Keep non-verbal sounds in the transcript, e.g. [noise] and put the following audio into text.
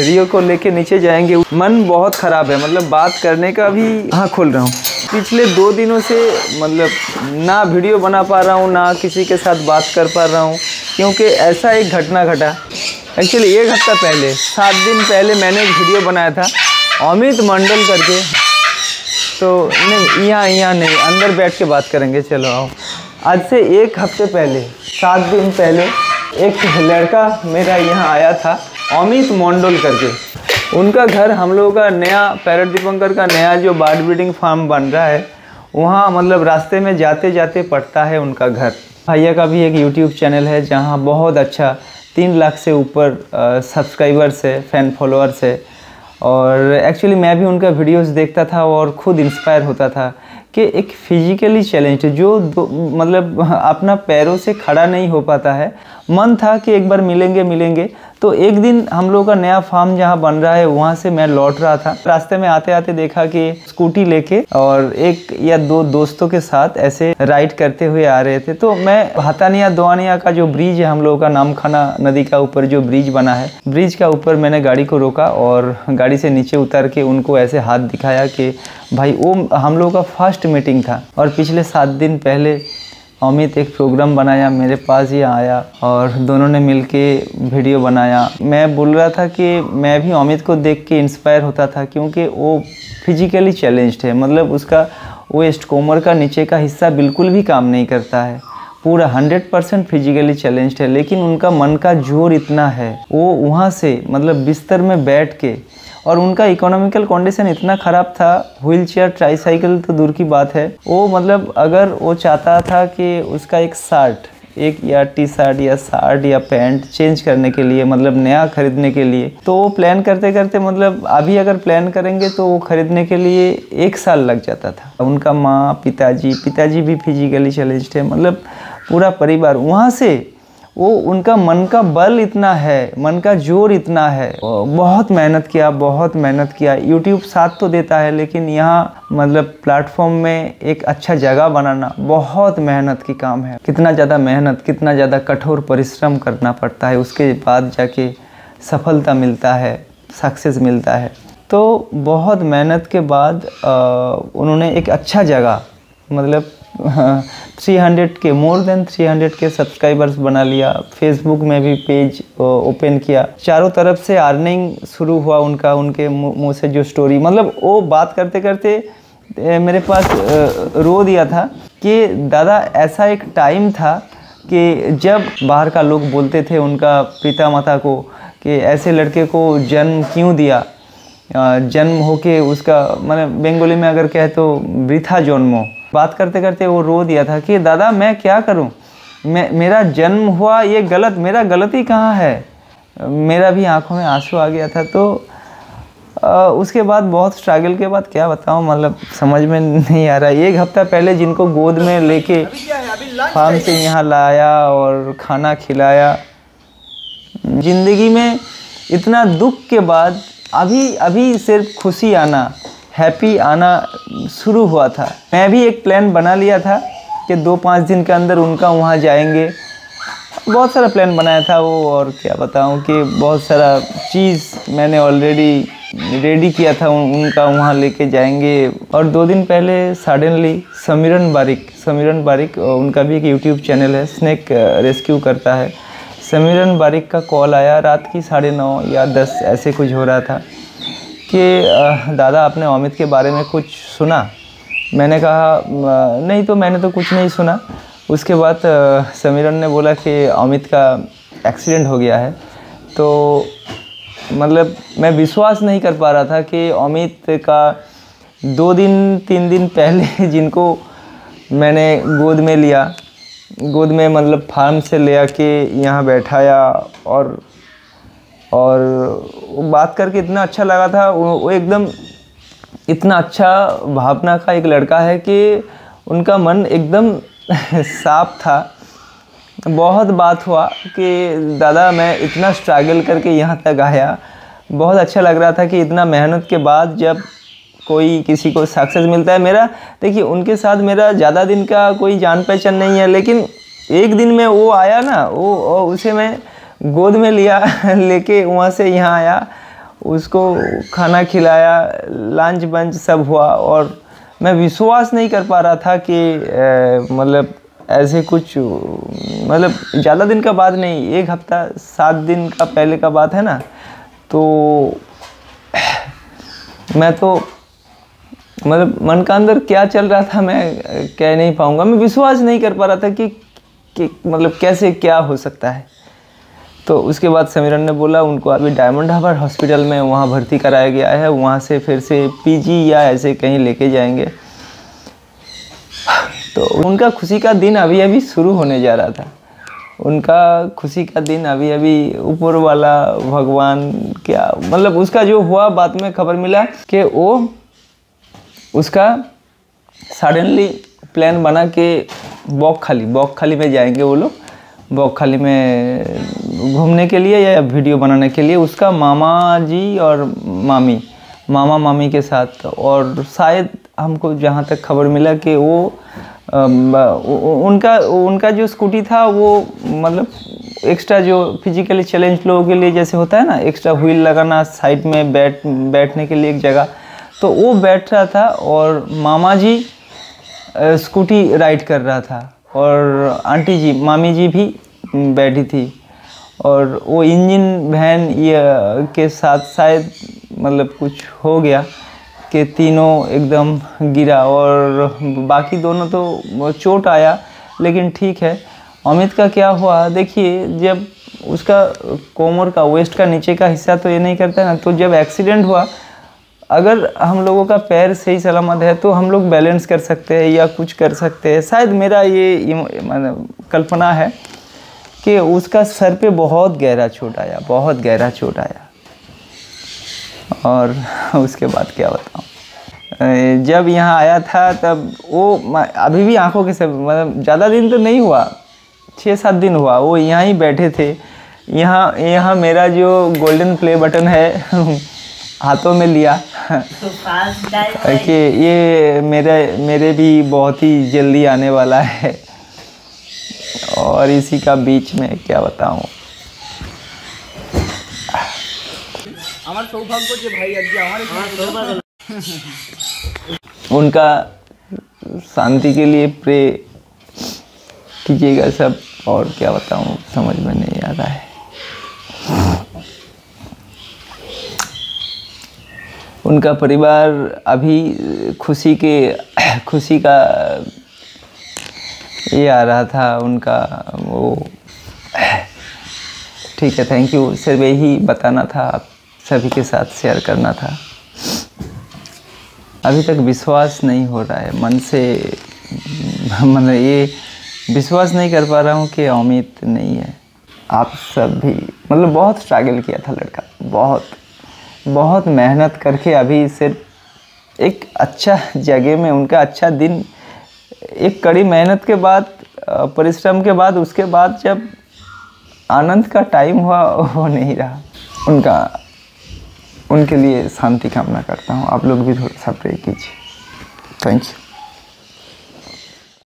रियो को लेके नीचे जाएँगे। मन बहुत ख़राब है मतलब बात करने का भी हाँ खोल रहा हूँ। पिछले दो दिनों से मतलब ना वीडियो बना पा रहा हूँ, ना किसी के साथ बात कर पा रहा हूँ, क्योंकि ऐसा एक घटना घटा। एक्चुअली एक हफ़्ता पहले, सात दिन पहले मैंने एक वीडियो बनाया था, अमित मंडल करके। तो नहीं, यहाँ यहाँ नहीं, अंदर बैठ के बात करेंगे, चलो आओ। आज से एक हफ़्ते पहले, सात दिन पहले, एक लड़का मेरा यहाँ आया था। अमित मंडल करके। उनका घर हम लोगों का नया पैरट दीपंकर का नया जो बर्ड ब्रीडिंग फार्म बन रहा है, वहाँ मतलब रास्ते में जाते जाते पड़ता है उनका घर। भैया का भी एक यूट्यूब चैनल है, जहाँ बहुत अच्छा तीन लाख से ऊपर सब्सक्राइबर्स है फ़ैन फॉलोअर्स है। और एक्चुअली मैं भी उनका वीडियोस देखता था और ख़ुद इंस्पायर होता था कि एक फिजिकली चैलेंज जो मतलब [laughs] अपना पैरों से खड़ा नहीं हो पाता है। मन था कि एक बार मिलेंगे मिलेंगे तो एक दिन हम लोग का नया फार्म जहाँ बन रहा है, वहाँ से मैं लौट रहा था। रास्ते में आते आते देखा कि स्कूटी लेके और एक या दो दोस्तों के साथ ऐसे राइड करते हुए आ रहे थे। तो मैं हतानिया दोआनिया का जो ब्रिज है, हम लोगों का नामखाना नदी का ऊपर जो ब्रिज बना है ब्रिज का ऊपर मैंने गाड़ी को रोका और गाड़ी से नीचे उतर के उनको ऐसे हाथ दिखाया कि भाई, वो हम लोगों का फ़र्स्ट मीटिंग था और पिछले सात दिन पहले अमित एक प्रोग्राम बनाया, मेरे पास ही आया और दोनों ने मिलके वीडियो बनाया। मैं बोल रहा था कि मैं भी अमित को देख के इंस्पायर होता था क्योंकि वो फिजिकली चैलेंज्ड है। मतलब उसका वेस्ट कोमर का नीचे का हिस्सा बिल्कुल भी काम नहीं करता है। पूरा हंड्रेड परसेंट फिजिकली चैलेंज्ड है, लेकिन उनका मन का ज़ोर इतना है। वो वहाँ से मतलब बिस्तर में बैठ के और उनका इकोनॉमिकल कंडीशन इतना ख़राब था व्हील चेयर ट्राईसाइकिल तो दूर की बात है। वो मतलब अगर वो चाहता था कि उसका एक शर्ट एक या टी शर्ट या शर्ट या पैंट चेंज करने के लिए मतलब नया खरीदने के लिए तो वो प्लान करते करते मतलब अभी अगर प्लान करेंगे तो वो खरीदने के लिए एक साल लग जाता था। उनका माँ, पिताजी पिताजी भी फिजिकली चैलेंज्ड है मतलब पूरा परिवार वहाँ से वो उनका मन का बल इतना है मन का ज़ोर इतना है। बहुत मेहनत किया बहुत मेहनत किया। यूट्यूब साथ तो देता है लेकिन यहाँ मतलब प्लेटफॉर्म में एक अच्छा जगह बनाना बहुत मेहनत की काम है। कितना ज़्यादा मेहनत कितना ज़्यादा कठोर परिश्रम करना पड़ता है उसके बाद जाके सफलता मिलता है सक्सेस मिलता है। तो बहुत मेहनत के बाद आ, उन्होंने एक अच्छा जगह मतलब थ्री हंड्रेड के मोर देन थ्री हंड्रेड के सब्सक्राइबर्स बना लिया। फेसबुक में भी पेज ओपन किया। चारों तरफ़ से अर्निंग शुरू हुआ उनका, उनके मुँह से जो स्टोरी मतलब वो बात करते करते मेरे पास रो दिया था कि, दादा, ऐसा एक टाइम था कि जब बाहर का लोग बोलते थे उनका पिता माता को कि ऐसे लड़के को जन्म क्यों दिया? जन्म होके उसका मतलब बंगाली में अगर कहे तो वृथा जन्मो। बात करते करते वो रो दिया था कि दादा मैं क्या करूँ? मैं मेरा जन्म हुआ ये गलत मेरा गलती कहाँ है? मेरा भी आँखों में आँसू आ गया था तो आ, उसके बाद बहुत स्ट्रगल के बाद क्या बताऊँ मतलब समझ में नहीं आ रहा। एक हफ़्ता पहले जिनको गोद में लेके फार्म से यहाँ लाया और खाना खिलाया ज़िंदगी में इतना दुख के बाद अभी अभी सिर्फ़ खुशी आना। हैप्पी आना शुरू हुआ था। मैं भी एक प्लान बना लिया था कि दो पाँच दिन के अंदर उनका वहाँ जाएँगे। बहुत सारा प्लान बनाया था वो और क्या बताऊँ कि बहुत सारा चीज़ मैंने ऑलरेडी रेडी किया था उन, उनका वहाँ लेके जाएँगे। और दो दिन पहले सडनली समीरन बारिक समीरन बारिक उनका भी एक यूट्यूब चैनल है स्नैक रेस्क्यू करता है। समीरन बारिक का कॉल आया रात की साढ़े नौ या दस ऐसे कुछ हो रहा था। कि दादा आपने अमित के बारे में कुछ सुना? मैंने कहा नहीं तो मैंने तो कुछ नहीं सुना। उसके बाद समीरन ने बोला कि अमित का एक्सीडेंट हो गया है। तो मतलब मैं विश्वास नहीं कर पा रहा था कि अमित का दो दिन, तीन दिन पहले [laughs] जिनको मैंने गोद में लिया, गोद में मतलब फार्म से ले आके यहाँ बैठाया और और बात करके इतना अच्छा लगा था। वो एकदम इतना अच्छा भावना का एक लड़का है कि उनका मन एकदम [laughs] साफ़ था। बहुत बात हुआ कि दादा, मैं इतना स्ट्रगल करके यहाँ तक आया। बहुत अच्छा लग रहा था कि इतना मेहनत के बाद जब कोई किसी को सक्सेस मिलता है। मेरा, देखिए, उनके साथ मेरा ज़्यादा दिन का कोई जान पहचान नहीं है, लेकिन एक दिन में वो आया ना, वो उसे मैं गोद में लिया [laughs] लेके वहाँ से यहाँ आया। उसको खाना खिलाया लंच बंच सब हुआ और मैं विश्वास नहीं कर पा रहा था कि मतलब ऐसे कुछ मतलब ज़्यादा दिन का बात नहीं एक हफ़्ता सात दिन का पहले का बात है ना? तो [clears throat] मैं तो मतलब मन का अंदर क्या चल रहा था मैं कह नहीं पाऊँगा। मैं विश्वास नहीं कर पा रहा था कि, कि मतलब कैसे क्या हो सकता है। तो उसके बाद समीरन ने बोला, उनको अभी डायमंड हार्बर हॉस्पिटल में वहाँ भर्ती कराया गया है, वहाँ से फिर से पीजी या ऐसे कहीं लेके जाएँगे। तो उनका खुशी का दिन अभी अभी शुरू होने जा रहा था। उनका खुशी का दिन अभी अभी ऊपर वाला भगवान क्या मतलब उसका जो हुआ बाद में खबर मिला कि वो उसका सडनली प्लान बना के बॉक खाली बॉक खाली में जाएँगे वो लोग। बॉक खाली में घूमने के लिए या वीडियो बनाने के लिए, उसका मामा जी और मामी, मामा मामी के साथ। और शायद हमको जहाँ तक खबर मिला कि वो उनका उनका जो स्कूटी था, वो मतलब एक्स्ट्रा जो फिजिकली चैलेंज लोगों के लिए जैसे होता है ना एक्स्ट्रा व्हील लगाना साइड में बैठ, बैठने के लिए एक जगह। तो वो बैठ रहा था और मामा जी स्कूटी राइड कर रहा था। और आंटी जी, मामी जी भी बैठी थी। और वो इंजन वैन ये, के साथ शायद मतलब कुछ हो गया कि तीनों एकदम गिरा और बाकी दोनों तो चोट आया, लेकिन ठीक है। अमित का क्या हुआ? देखिए, जब उसका कोमर का वेस्ट का नीचे का हिस्सा तो ये नहीं करता ना तो जब एक्सीडेंट हुआ अगर हम लोगों का पैर सही सलामत है तो हम लोग बैलेंस कर सकते हैं या कुछ कर सकते हैं। शायद मेरा ये कल्पना है कि उसका सर पे बहुत गहरा चोट आया, बहुत गहरा चोट आया। और उसके बाद क्या बताऊँ? जब यहाँ आया था, तब वो अभी भी आँखों के सब मतलब ज़्यादा दिन तो नहीं हुआ छः सात दिन हुआ, वो यहाँ ही बैठे थे। यहाँ यहाँ मेरा जो गोल्डन प्ले बटन है, [laughs] हाथों में लिया। ओके ये मेरे मेरे भी बहुत ही जल्दी आने वाला है। और इसी का बीच में क्या बताऊँ? हाँ, [laughs] उनका शांति के लिए प्रे कीजिएगा सब और क्या बताऊँ समझ में नहीं आ रहा है। उनका परिवार अभी खुशी के, खुशी का ये आ रहा था, उनका वो, ठीक है थैंक यू सिर्फ़ यही बताना था, आप सभी के साथ शेयर करना था। अभी तक विश्वास नहीं हो रहा है, मन से मतलब ये विश्वास नहीं कर पा रहा हूँ कि अमित नहीं है। आप सब भी मतलब बहुत स्ट्रगल किया था लड़का, बहुत। बहुत मेहनत करके अभी सिर्फ़ एक अच्छा जगह में, उनका अच्छा दिन, एक कड़ी मेहनत के बाद परिश्रम के बाद, उसके बाद जब आनंद का टाइम हुआ, वो नहीं रहा। उनका, उनके लिए शांति कामना करता हूँ। आप लोग भी थोड़ा सा प्रे कीजिए। Thank you